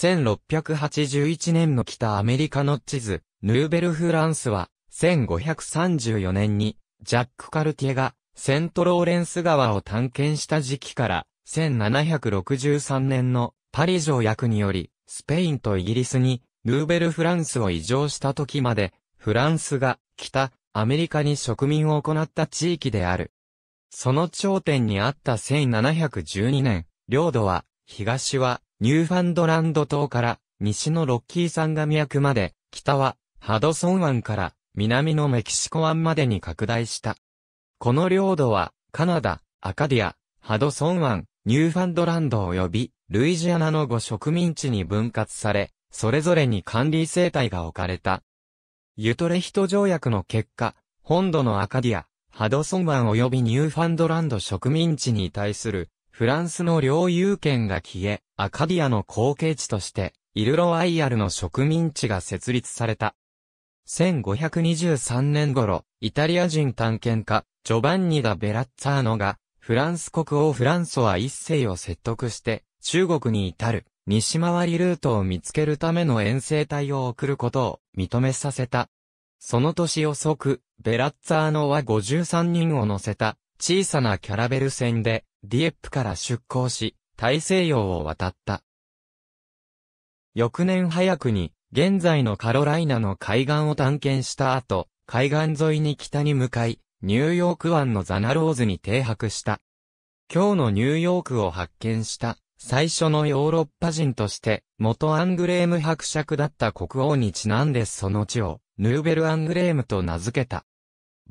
1681年の北アメリカの地図、ヌーベルフランスは、1534年に、ジャック・カルティエが、セントローレンス川を探検した時期から、1763年のパリ条約により、スペインとイギリスに、ヌーベルフランスを移譲した時まで、フランスが、北、アメリカに植民を行った地域である。その頂点にあった1712年、領土は、東は、ニューファンドランド島から、西のロッキー山脈まで、北は、ハドソン湾から、南のメキシコ湾までに拡大した。この領土は、カナダ、アカディア、ハドソン湾、ニューファンドランド及び、ルイジアナの5植民地に分割され、それぞれに管理政体が置かれた。ユトレヒト条約の結果、本土のアカディア、ハドソン湾及びニューファンドランド植民地に対するフランスの領有権が消え、アカディアの後継地として、イルロワイヤルの植民地が設立された。1523年頃、イタリア人探検家、ジョバンニダ・ベラッツァーノが、フランス国王フランソワ一世を説得して、中国に至る西回りルートを見つけるための遠征隊を送ることを認めさせた。その年遅く、ベラッツァーノは53人を乗せた小さなキャラベル船でディエップから出港し、大西洋を渡った。翌年早くに、現在のカロライナの海岸を探検した後、海岸沿いに北に向かい、ニューヨーク湾のザナローズに停泊した。今日のニューヨークを発見した最初のヨーロッパ人として、元アングレーム伯爵だった国王にちなんでその地を、ヌーベル・アングレームと名付けた。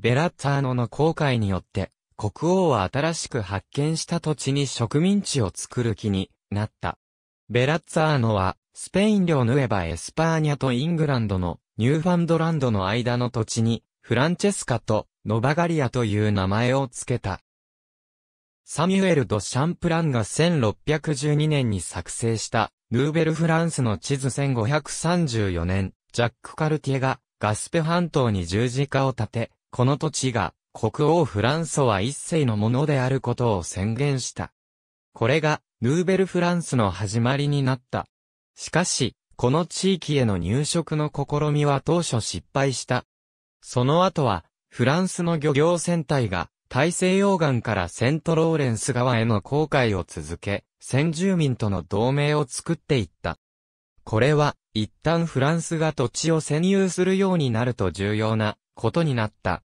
ベラッツァーノの航海によって、国王は新しく発見した土地に植民地を作る気になった。ベラッツァーノは、スペイン領ヌエバ・エスパーニャとイングランドのニューファンドランドの間の土地に、フランチェスカとノバガリアという名前を付けた。サミュエル・ド・シャンプランが1612年に作成したヌーベル・フランスの地図1534年、ジャック・カルティエがガスペ半島に十字架を立て、この土地が国王フランソワ一世のものであることを宣言した。これがヌーベル・フランスの始まりになった。しかし、この地域への入植の試みは当初失敗した。その後は、フランスの漁業船体が大西洋岸からセントローレンス川への航海を続け、先住民との同盟を作っていった。これは、一旦フランスが土地を占有するようになると重要なことになった。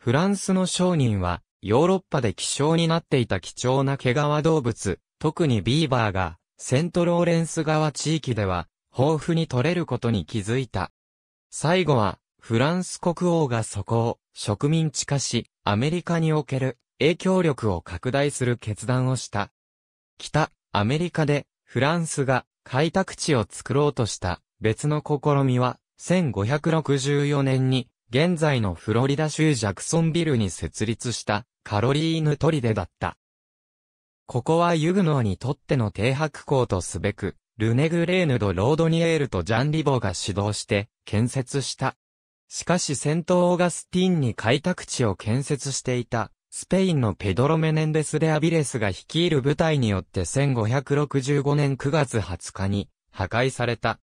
フランスの商人は、ヨーロッパで希少になっていた貴重な毛皮動物、特にビーバーが、セントローレンス川地域では、豊富に取れることに気づいた。最後は、フランス国王がそこを植民地化し、アメリカにおける影響力を拡大する決断をした。北、アメリカでフランスが開拓地を作ろうとした別の試みは、1564年に現在のフロリダ州ジャクソンビルに設立したカロリーヌトリデだった。ここはユグノーにとっての停泊港とすべく、ルネグレーヌド・ロードニエールとジャン・リボーが指導して建設したしかしセントオーガスティンに開拓地を建設していた、スペインのペドロ・メネンデス・デ・アビレスが率いる部隊によって1565年9月20日に破壊された。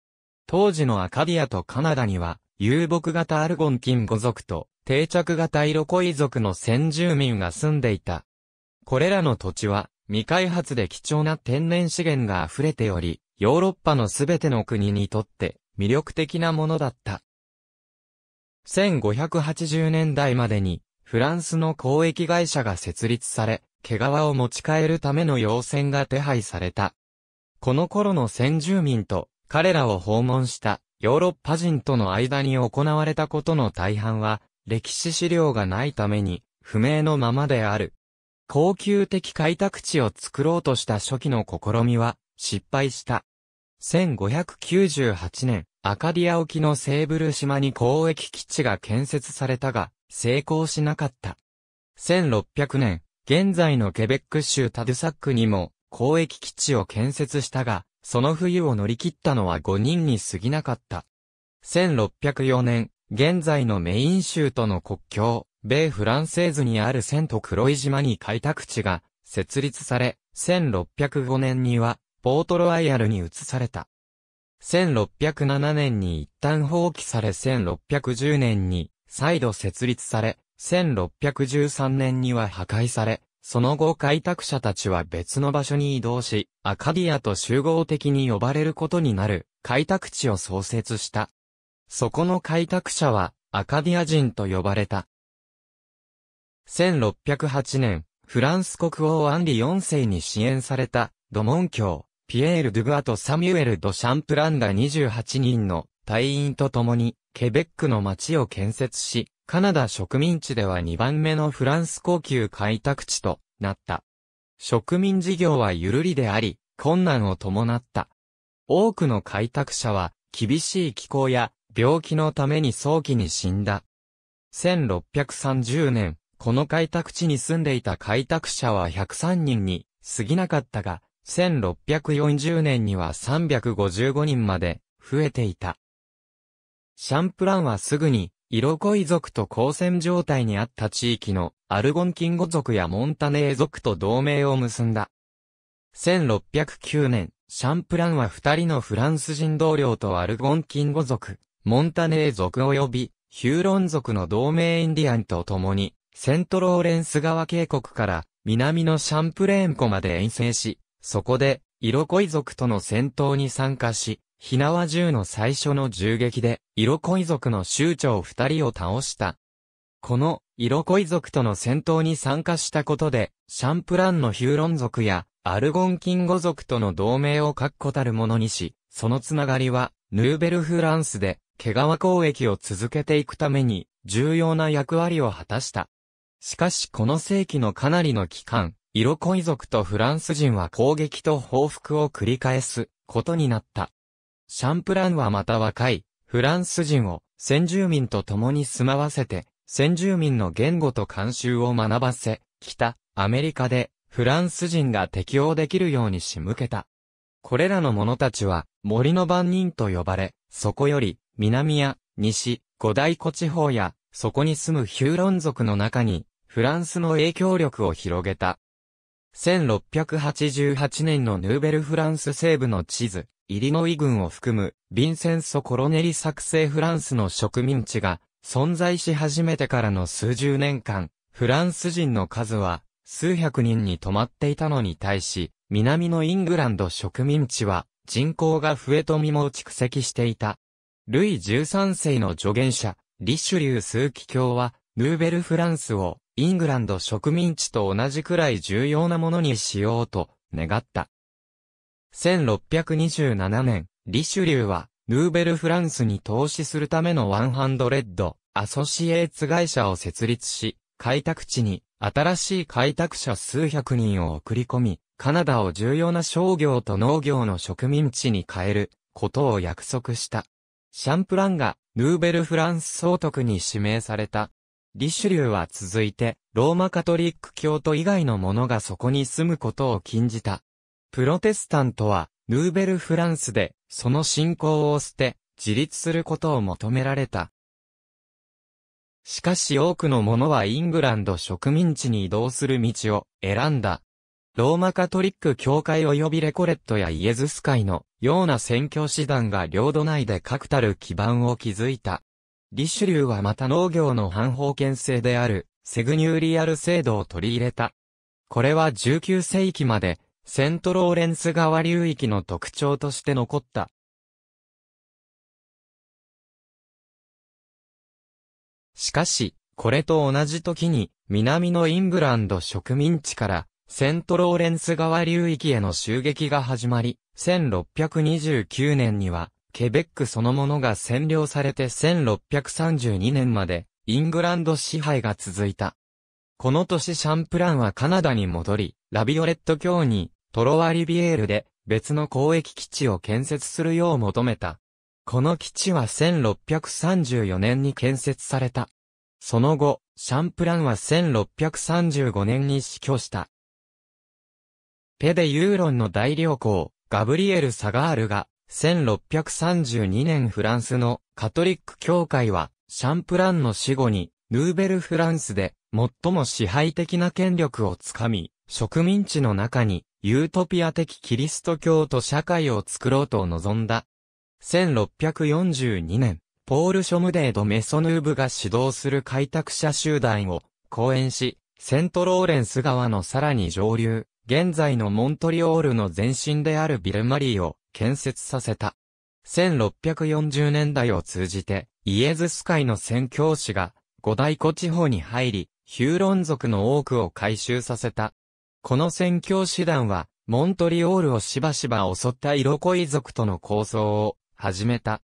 当時のアカディアとカナダには、遊牧型アルゴンキン語族と定着型イロコイ族の先住民が住んでいた。これらの土地は未開発で貴重な天然資源が溢れており、ヨーロッパのすべての国にとって魅力的なものだった。1580年代までに、フランスの交易会社が設立され、毛皮を持ち帰るための要船が手配された。この頃の先住民と、彼らを訪問したヨーロッパ人との間に行われたことの大半は、歴史資料がないために、不明のままである。高級的開拓地を作ろうとした初期の試みは、失敗した。1598年、アカディア沖のセーブル島に交易基地が建設されたが、成功しなかった。1600年、現在のケベック州タドゥサックにも交易基地を建設したが、その冬を乗り切ったのは5人に過ぎなかった。1604年、現在のメイン州との国境、米フランセーズにあるセント黒い島に開拓地が設立され、1605年にはポートロワイヤルに移された。1607年に一旦放棄され1610年に再度設立され、1613年には破壊され、その後開拓者たちは別の場所に移動し、アカディアと集合的に呼ばれることになる開拓地を創設した。そこの開拓者はアカディア人と呼ばれた。1608年、フランス国王アンリ4世に支援された、ドモン教、ピエール・ドゥグアとサミュエル・ド・シャンプランダ28人の隊員と共に、ケベックの町を建設し、カナダ植民地では2番目のフランス高級開拓地となった。植民事業はゆるりであり、困難を伴った。多くの開拓者は、厳しい気候や病気のために早期に死んだ。1630年、この開拓地に住んでいた開拓者は103人に過ぎなかったが、1640年には355人まで増えていた。シャンプランはすぐに、イロコイ族と交戦状態にあった地域のアルゴンキンゴ族やモンタネー族と同盟を結んだ。1609年、シャンプランは二人のフランス人同僚とアルゴンキンゴ族、モンタネー族及びヒューロン族の同盟インディアンと共にセントローレンス川渓谷から南のシャンプレーン湖まで遠征し、そこで、イロコイ族との戦闘に参加し、ひなわ銃の最初の銃撃で、イロコイ族の酋長二人を倒した。この、イロコイ族との戦闘に参加したことで、シャンプランのヒューロン族や、アルゴンキンゴ族との同盟を確固たるものにし、そのつながりは、ヌーベルフランスで、毛皮交易を続けていくために、重要な役割を果たした。しかしこの世紀のかなりの期間、イロコイ族とフランス人は攻撃と報復を繰り返すことになった。シャンプランはまた若いフランス人を先住民と共に住まわせて、先住民の言語と慣習を学ばせ、北アメリカでフランス人が適応できるように仕向けた。これらの者たちは森の番人と呼ばれ、そこより南や西、五大湖地方やそこに住むヒューロン族の中にフランスの影響力を広げた。1688年のヌーベルフランス西部の地図、イリノイ軍を含む、ヴィンセンソ・コロネリ作成フランスの植民地が存在し始めてからの数十年間、フランス人の数は数百人に止まっていたのに対し、南のイングランド植民地は人口が増えとみも蓄積していた。ルイ13世の助言者、リシュリュー枢機卿は、ヌーベルフランスをイングランド植民地と同じくらい重要なものにしようと願った。1627年、リシュリューは、ヌーベルフランスに投資するためのワンハンドレッド、アソシエーツ会社を設立し、開拓地に新しい開拓者数百人を送り込み、カナダを重要な商業と農業の植民地に変えることを約束した。シャンプランがヌーベルフランス総督に指名された。リシュリューは続いて、ローマカトリック教徒以外の者がそこに住むことを禁じた。プロテスタントは、ヌーベルフランスで、その信仰を捨て、自立することを求められた。しかし多くの者はイングランド植民地に移動する道を選んだ。ローマカトリック教会及びレコレットやイエズス会のような宣教師団が領土内で確たる基盤を築いた。リシュリューはまた農業の反方権制である、セグニューリアル制度を取り入れた。これは19世紀まで、セントローレンス川流域の特徴として残った。しかし、これと同じ時に、南のイングランド植民地から、セントローレンス川流域への襲撃が始まり、1629年には、ケベックそのものが占領されて1632年までイングランド支配が続いた。この年シャンプランはカナダに戻り、ラビオレット教にトロワリビエールで別の交易基地を建設するよう求めた。この基地は1634年に建設された。その後、シャンプランは1635年に死去した。ペデユーロンの大良公、ガブリエル・サガールが1632年フランスのカトリック教会は、シャンプランの死後に、ヌーベルフランスで、最も支配的な権力をつかみ、植民地の中に、ユートピア的キリスト教と社会を作ろうと望んだ。1642年、ポール・ショムデード・メソヌーブが指導する開拓者集団を講演し、セントローレンス川のさらに上流、現在のモントリオールの前身であるビルマリーを建設させた。1640年代を通じて、イエズス海の宣教師が、五大湖地方に入り、ヒューロン族の多くを回収させた。この宣教師団は、モントリオールをしばしば襲ったイロコイ族との構想を始めた。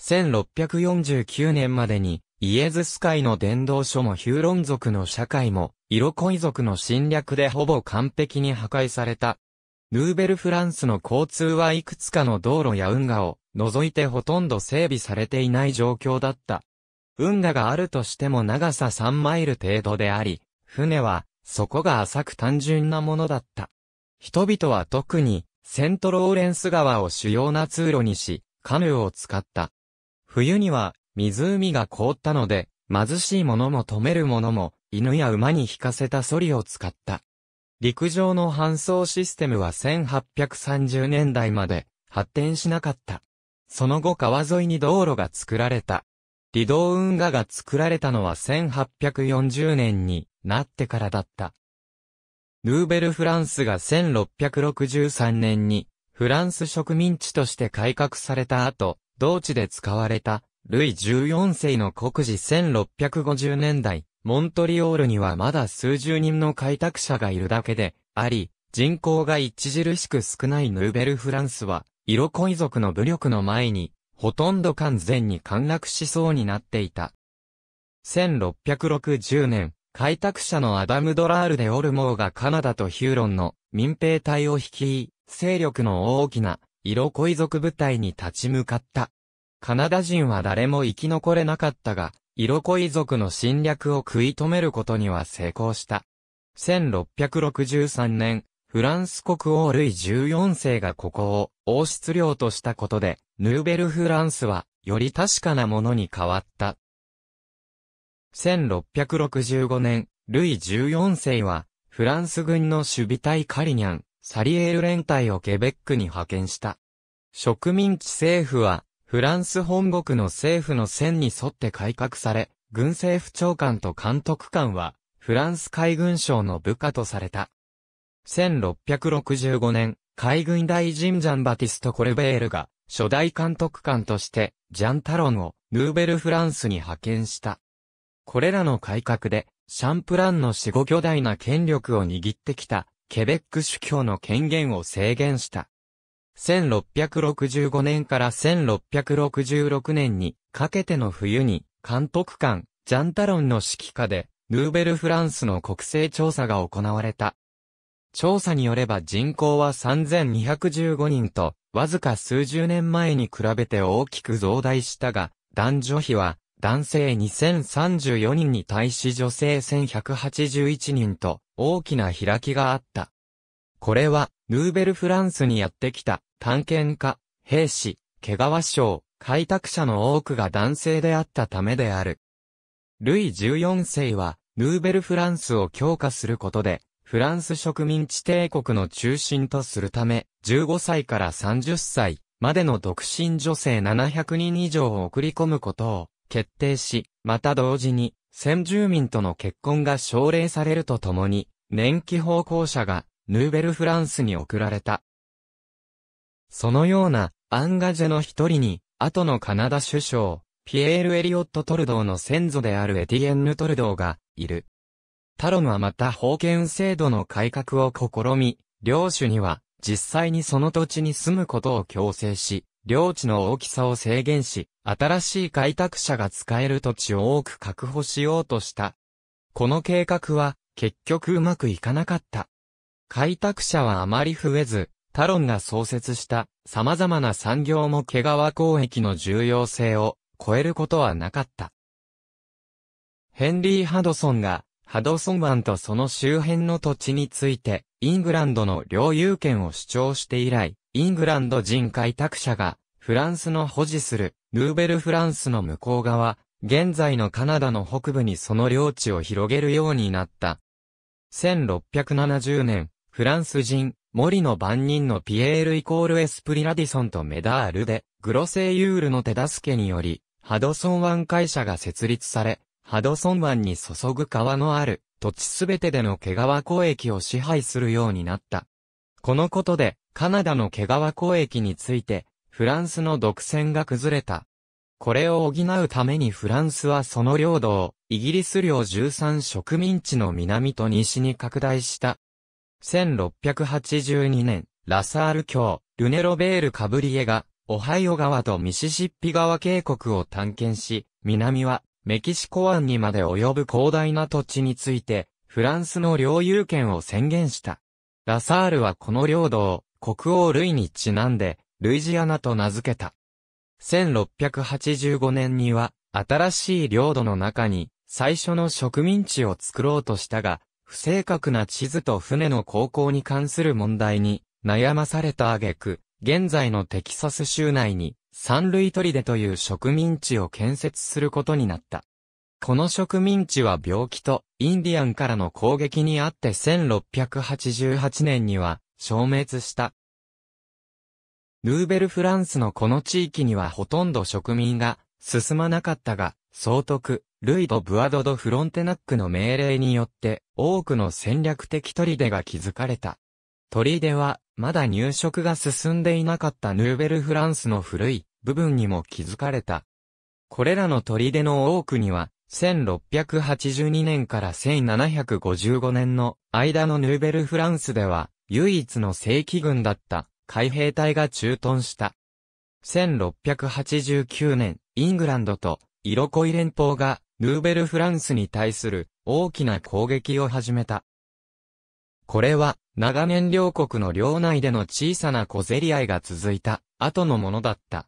1649年までに、イエズス海の伝道書もヒューロン族の社会も、イロコイ族の侵略でほぼ完璧に破壊された。ヌーベルフランスの交通はいくつかの道路や運河を除いてほとんど整備されていない状況だった。運河があるとしても長さ3マイル程度であり、船は底が浅く単純なものだった。人々は特にセントローレンス川を主要な通路にし、カヌーを使った。冬には湖が凍ったので、貧しい者も止める者も、犬や馬に引かせたソリを使った。陸上の搬送システムは1830年代まで発展しなかった。その後川沿いに道路が作られた。離道運河が作られたのは1840年になってからだった。ヌーベルフランスが1663年にフランス植民地として改革された後、同地で使われたルイ14世の国事1650年代、モントリオールにはまだ数十人の開拓者がいるだけであり、人口が著しく少ないヌーベルフランスは、イロコイ族の武力の前に、ほとんど完全に陥落しそうになっていた。1660年、開拓者のアダム・ドラールでオルモーがカナダとヒューロンの民兵隊を率い、勢力の大きな、イロコイ族部隊に立ち向かった。カナダ人は誰も生き残れなかったが、イロコイ族の侵略を食い止めることには成功した。1663年、フランス国王ルイ14世がここを王室領としたことで、ヌーベルフランスはより確かなものに変わった。1665年、ルイ14世は、フランス軍の守備隊カリニャン、サリエール連隊をケベックに派遣した。植民地政府は、フランス本国の政府の線に沿って改革され、軍政府長官と監督官は、フランス海軍省の部下とされた。1665年、海軍大臣ジャンバティスト・コルベールが、初代監督官として、ジャンタロンを、ヌーベルフランスに派遣した。これらの改革で、シャンプランの死後巨大な権力を握ってきた、ケベック主教の権限を制限した。1665年から1666年にかけての冬に監督官、ジャンタロンの指揮下で、ヌーベルフランスの国勢調査が行われた。調査によれば人口は3215人と、わずか数十年前に比べて大きく増大したが、男女比は男性2034人に対し女性1181人と大きな開きがあった。これは、ヌーベルフランスにやってきた探検家、兵士、毛皮省、開拓者の多くが男性であったためである。ルイ14世は、ヌーベルフランスを強化することで、フランス植民地帝国の中心とするため、15歳から30歳までの独身女性700人以上を送り込むことを決定し、また同時に、先住民との結婚が奨励されるとともに、年季奉公者がヌーベルフランスに送られた。そのような、アンガジェの一人に、後のカナダ首相、ピエール・エリオット・トルドーの先祖であるエティエンヌ・トルドーが、いる。タロンはまた封建制度の改革を試み、領主には、実際にその土地に住むことを強制し、領地の大きさを制限し、新しい開拓者が使える土地を多く確保しようとした。この計画は、結局うまくいかなかった。開拓者はあまり増えず、タロンが創設した様々な産業も毛皮交易の重要性を超えることはなかった。ヘンリー・ハドソンがハドソン湾とその周辺の土地についてイングランドの領有権を主張して以来、イングランド人開拓者がフランスの保持するヌーベルフランスの向こう側、現在のカナダの北部にその領地を広げるようになった。1670年、フランス人、森の番人のピエールイコールエスプリラディソンとメダールで、グロセイユールの手助けにより、ハドソン湾会社が設立され、ハドソン湾に注ぐ川のある土地すべてでの毛皮交易を支配するようになった。このことで、カナダの毛皮交易について、フランスの独占が崩れた。これを補うためにフランスはその領土を、イギリス領13植民地の南と西に拡大した。1682年、ラサール卿、ルネロベール・カブリエが、オハイオ川とミシシッピ川渓谷を探検し、南はメキシコ湾にまで及ぶ広大な土地について、フランスの領有権を宣言した。ラサールはこの領土を国王ルイにちなんで、ルイジアナと名付けた。1685年には、新しい領土の中に、最初の植民地を作ろうとしたが、不正確な地図と船の航行に関する問題に悩まされた挙句、現在のテキサス州内にサンルイトリデという植民地を建設することになった。この植民地は病気とインディアンからの攻撃にあって1688年には消滅した。ヌーベルフランスのこの地域にはほとんど植民が進まなかったが、総督、ルイド・ブアド・ド・フロンテナックの命令によって多くの戦略的砦が築かれた。砦は、まだ入植が進んでいなかったヌーベルフランスの古い部分にも築かれた。これらの砦の多くには、1682年から1755年の間のヌーベルフランスでは、唯一の正規軍だった海兵隊が駐屯した。1689年、イングランドとイロコイ連邦がヌーベルフランスに対する大きな攻撃を始めた。これは長年両国の領内での小さな小競り合いが続いた後のものだった。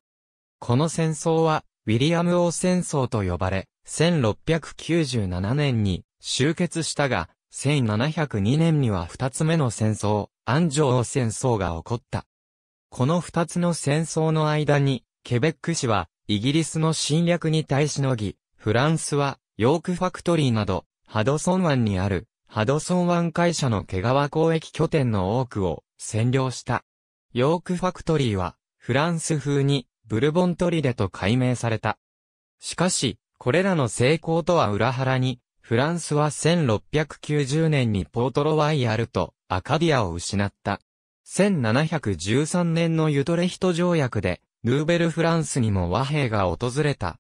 この戦争はウィリアム王戦争と呼ばれ、1697年に終結したが、1702年には二つ目の戦争、安城王戦争が起こった。この二つの戦争の間に、ケベック市はイギリスの侵略に対しのぎ、フランスは、ヨークファクトリーなど、ハドソン湾にある、ハドソン湾会社の毛皮交易拠点の多くを占領した。ヨークファクトリーは、フランス風に、ブルボントリデと改名された。しかし、これらの成功とは裏腹に、フランスは1690年にポートロワイヤルとアカディアを失った。1713年のユトレヒト条約で、ヌーベルフランスにも和平が訪れた。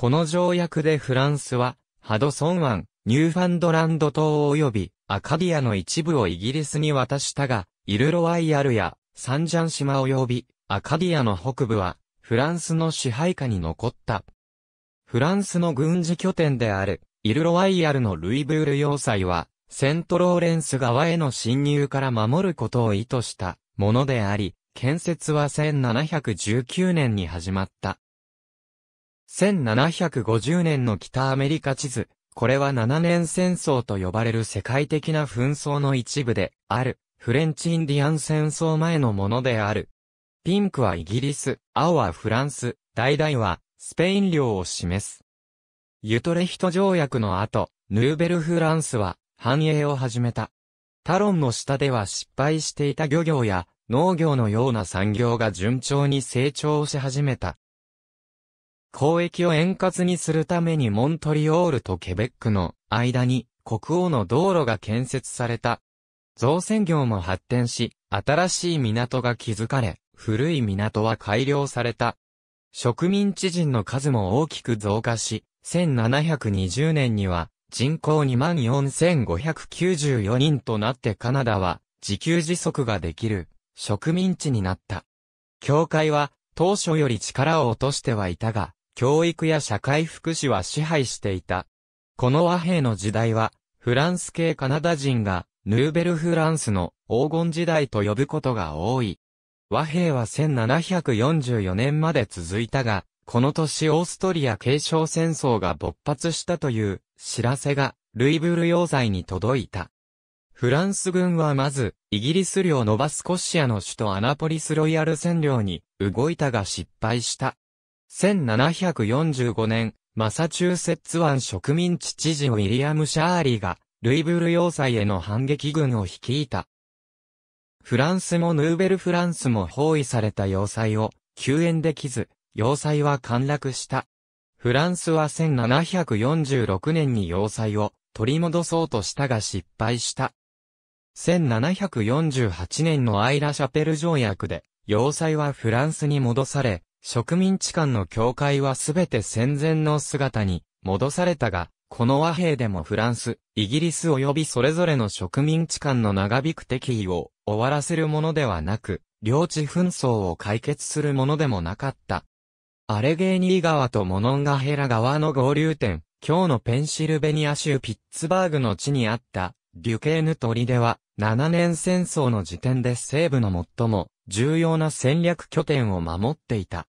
この条約でフランスは、ハドソン湾、ニューファンドランド島及び、アカディアの一部をイギリスに渡したが、イルロワイヤルや、サンジャン島及び、アカディアの北部は、フランスの支配下に残った。フランスの軍事拠点である、イルロワイヤルのルイブール要塞は、セントローレンス川への侵入から守ることを意図したものであり、建設は1719年に始まった。1750年の北アメリカ地図。これは7年戦争と呼ばれる世界的な紛争の一部である、フレンチ・インディアン戦争前のものである。ピンクはイギリス、青はフランス、橙はスペイン領を示す。ユトレヒト条約の後、ヌーベルフランスは繁栄を始めた。タロンの下では失敗していた漁業や農業のような産業が順調に成長し始めた。交易を円滑にするためにモントリオールとケベックの間に国王の道路が建設された。造船業も発展し、新しい港が築かれ、古い港は改良された。植民地人の数も大きく増加し、1720年には人口24,594人となってカナダは自給自足ができる植民地になった。教会は当初より力を落としてはいたが、教育や社会福祉は支配していた。この和平の時代は、フランス系カナダ人が、ヌーベルフランスの黄金時代と呼ぶことが多い。和平は1744年まで続いたが、この年オーストリア継承戦争が勃発したという知らせがルイブル要塞に届いた。フランス軍はまず、イギリス領ノバスコシアの首都アナポリスロイヤル占領に動いたが失敗した。1745年、マサチューセッツ湾植民地知事ウィリアム・シャーリーが、ルイブル要塞への反撃軍を率いた。フランスもヌーベルフランスも包囲された要塞を救援できず、要塞は陥落した。フランスは1746年に要塞を取り戻そうとしたが失敗した。1748年のアイラ・シャペル条約で、要塞はフランスに戻され、植民地間の境界はすべて戦前の姿に戻されたが、この和平でもフランス、イギリス及びそれぞれの植民地間の長引く敵意を終わらせるものではなく、領地紛争を解決するものでもなかった。アレゲーニー川とモノンガヘラ川の合流点、今日のペンシルベニア州ピッツバーグの地にあった、デュケーヌ砦は、7年戦争の時点で西部の最も重要な戦略拠点を守っていた。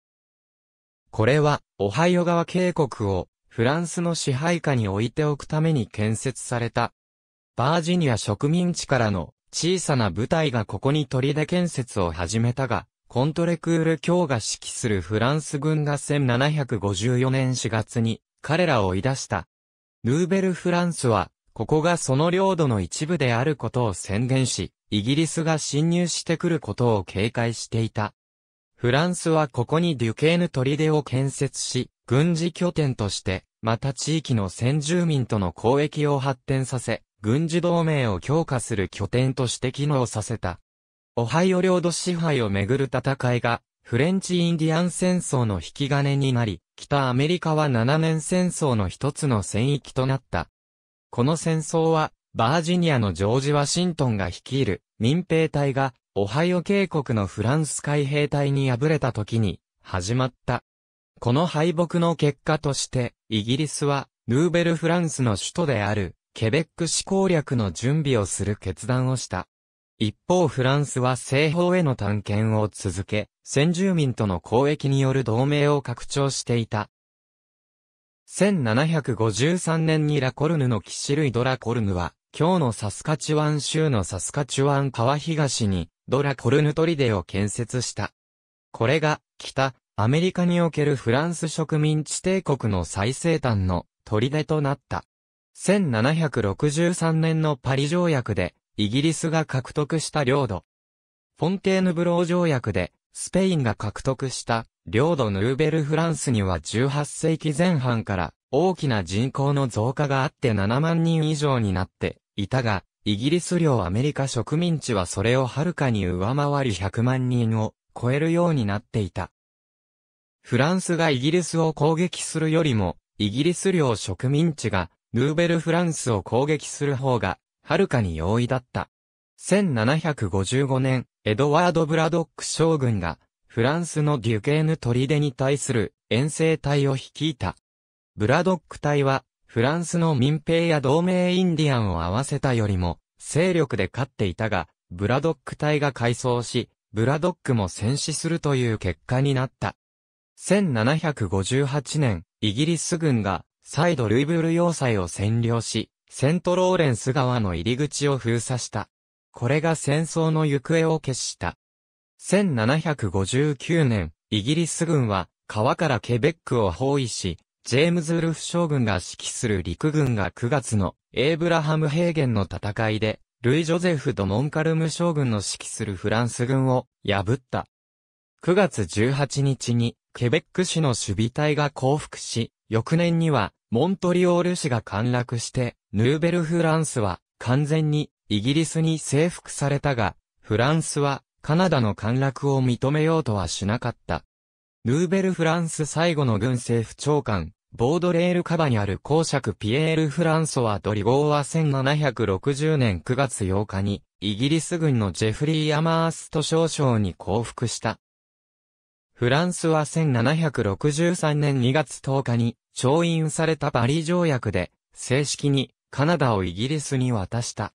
これは、オハイオ川渓谷をフランスの支配下に置いておくために建設された。バージニア植民地からの小さな部隊がここに砦建設を始めたが、コントレクール卿が指揮するフランス軍が1754年4月に彼らを追い出した。ヌーベルフランスは、ここがその領土の一部であることを宣言し、イギリスが侵入してくることを警戒していた。フランスはここにデュケーヌ砦を建設し、軍事拠点として、また地域の先住民との交易を発展させ、軍事同盟を強化する拠点として機能させた。オハイオ領土支配をめぐる戦いが、フレンチ・インディアン戦争の引き金になり、北アメリカは7年戦争の一つの戦域となった。この戦争は、バージニアのジョージ・ワシントンが率いる民兵隊が、オハイオ渓谷のフランス海兵隊に敗れた時に、始まった。この敗北の結果として、イギリスは、ヌーベルフランスの首都である、ケベック市攻略の準備をする決断をした。一方フランスは西方への探検を続け、先住民との交易による同盟を拡張していた。1753年にラコルヌの騎士類ドラコルヌは、今日のサスカチワン州のサスカチワン川東に、ドラコルヌ砦を建設した。これが、北、アメリカにおけるフランス植民地帝国の最西端の砦となった。1763年のパリ条約で、イギリスが獲得した領土。フォンテーヌブロー条約で、スペインが獲得した領土ヌーベルフランスには18世紀前半から大きな人口の増加があって7万人以上になっていたが、イギリス領アメリカ植民地はそれをはるかに上回り100万人を超えるようになっていた。フランスがイギリスを攻撃するよりも、イギリス領植民地がヌーベルフランスを攻撃する方がはるかに容易だった。1755年、エドワード・ブラドック将軍が、フランスのデュケーヌ砦に対する遠征隊を率いた。ブラドック隊は、フランスの民兵や同盟インディアンを合わせたよりも、勢力で勝っていたが、ブラドック隊が潰走し、ブラドックも戦死するという結果になった。1758年、イギリス軍が、再度ルイブール要塞を占領し、セントローレンス川の入り口を封鎖した。これが戦争の行方を決した。1759年、イギリス軍は川からケベックを包囲し、ジェームズ・ウルフ将軍が指揮する陸軍が9月のエイブラハム平原の戦いで、ルイ・ジョゼフ・ド・モンカルム将軍の指揮するフランス軍を破った。9月18日にケベック市の守備隊が降伏し、翌年にはモントリオール市が陥落して、ヌーベルフランスは完全にイギリスに征服されたが、フランスはカナダの陥落を認めようとはしなかった。ヌーベルフランス最後の軍政府長官、ボードレールカバにある公爵ピエール・フランソワ・ドリゴーは1760年9月8日に、イギリス軍のジェフリー・アマースト少将に降伏した。フランスは1763年2月10日に、調印されたパリ条約で、正式にカナダをイギリスに渡した。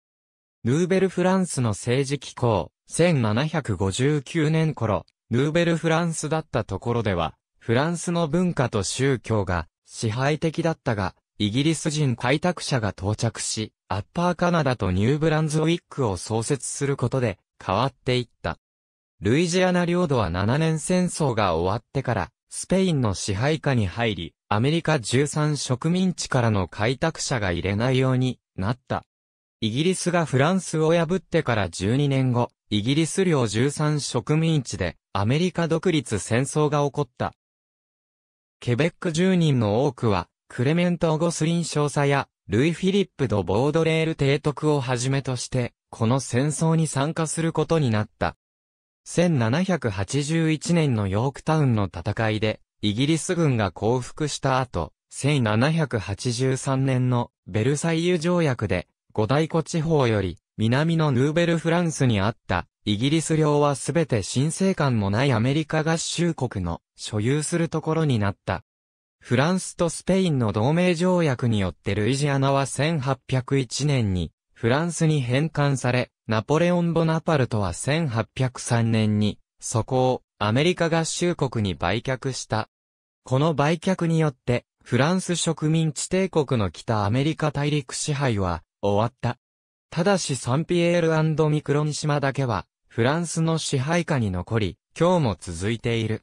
ヌーベルフランスの政治機構、1759年頃、ヌーベルフランスだったところでは、フランスの文化と宗教が支配的だったが、イギリス人開拓者が到着し、アッパーカナダとニューブランズウィックを創設することで変わっていった。ルイジアナ領土は7年戦争が終わってから、スペインの支配下に入り、アメリカ13植民地からの開拓者が入れないようになった。イギリスがフランスを破ってから12年後、イギリス領13植民地でアメリカ独立戦争が起こった。ケベック住人の多くは、クレメント・ゴスリン少佐や、ルイ・フィリップ・ド・ボードレール提督をはじめとして、この戦争に参加することになった。1781年のヨークタウンの戦いで、イギリス軍が降伏した後、1783年のベルサイユ条約で、五大湖地方より南のヌーベルフランスにあったイギリス領はすべて新生官もないアメリカ合衆国の所有するところになった。フランスとスペインの同盟条約によってルイジアナは1801年にフランスに返還され、ナポレオン・ボナパルトは1803年にそこをアメリカ合衆国に売却した。この売却によってフランス植民地帝国の北アメリカ大陸支配は終わった。ただしサンピエールミクロン島だけは、フランスの支配下に残り、今日も続いている。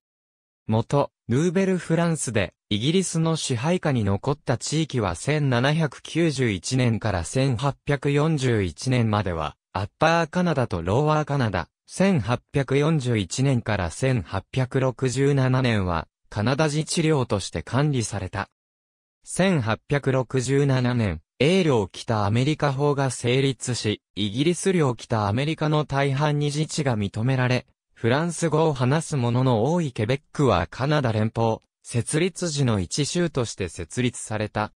元、ヌーベルフランスで、イギリスの支配下に残った地域は1791年から1841年までは、アッパーカナダとローワーカナダ、1841年から1867年は、カナダ自治領として管理された。1867年、英領北アメリカ法が成立し、イギリス領北アメリカの大半に自治が認められ、フランス語を話す者の多いケベックはカナダ連邦、設立時の一州として設立された。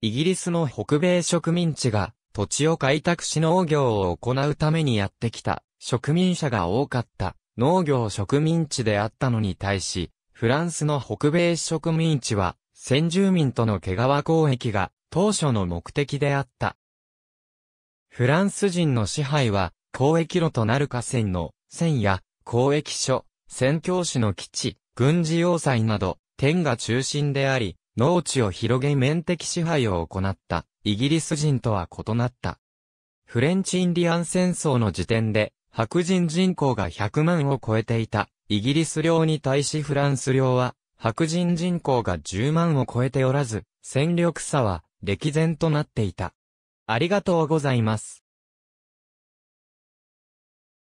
イギリスの北米植民地が土地を開拓し農業を行うためにやってきた植民者が多かった農業植民地であったのに対し、フランスの北米植民地は先住民との毛皮交易が当初の目的であった。フランス人の支配は、交易路となる河川の線や交易所、宣教師の基地、軍事要塞など、点が中心であり、農地を広げ面的支配を行ったイギリス人とは異なった。フレンチ・インディアン戦争の時点で白人人口が100万を超えていたイギリス領に対しフランス領は白人人口が10万を超えておらず、戦力差は歴然となっていた。ありがとうございます。